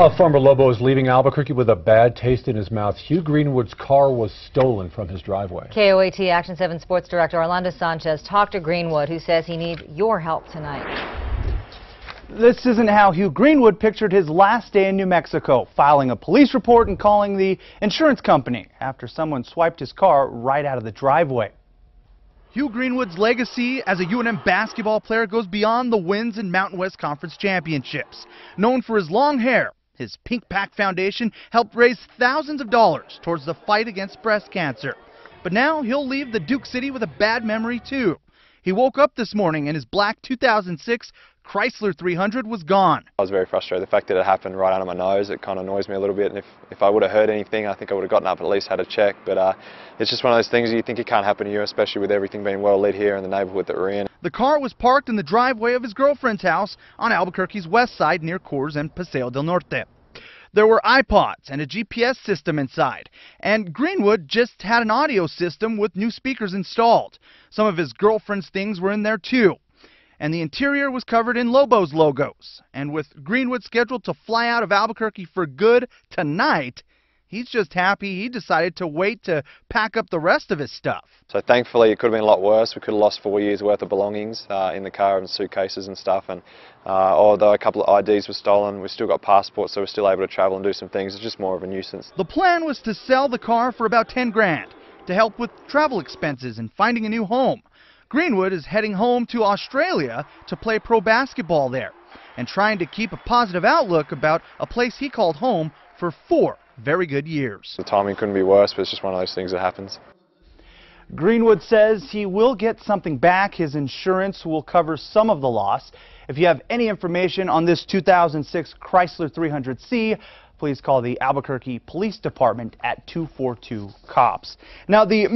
A former Lobo is leaving Albuquerque with a bad taste in his mouth. Hugh Greenwood's car was stolen from his driveway. KOAT Action 7 Sports Director Orlando Sanchez talked to Greenwood, who says he needs your help tonight. This isn't how Hugh Greenwood pictured his last day in New Mexico, filing a police report and calling the insurance company after someone swiped his car right out of the driveway. Hugh Greenwood's legacy as a UNM basketball player goes beyond the wins in Mountain West Conference championships. Known for his long hair, his Pink Pack Foundation helped raise thousands of dollars towards the fight against breast cancer. But now he'll leave the Duke City with a bad memory too. He woke up this morning and his black 2006 Chrysler 300 was gone. I was very frustrated. The fact that it happened right under my nose, it kind of annoys me a little bit. And if, if I would have heard anything, I think I would have gotten up and at least had a check. But uh, it's just one of those things you think it can't happen to you, especially with everything being well lit here in the neighborhood that we're in. The car was parked in the driveway of his girlfriend's house on Albuquerque's west side near Coors and Paseo del Norte. There were iPods and a GPS system inside, and Greenwood just had an audio system with new speakers installed. Some of his girlfriend's things were in there too. And the interior was covered in Lobos logos. And with Greenwood scheduled to fly out of Albuquerque for good tonight, He's just happy he decided to wait to pack up the rest of his stuff. So thankfully it could have been a lot worse. We could have lost four years worth of belongings uh, in the car and suitcases and stuff. And uh, although a couple of IDs were stolen, we've still got passports so we're still able to travel and do some things. It's just more of a nuisance. The plan was to sell the car for about 10 grand to help with travel expenses and finding a new home. Greenwood is heading home to Australia to play pro basketball there and trying to keep a positive outlook about a place he called home for four very good years. The timing couldn't be worse, but it's just one of those things that happens. Greenwood says he will get something back. His insurance will cover some of the loss. If you have any information on this 2006 Chrysler 300C, please call the Albuquerque Police Department at 242 COPS. Now, the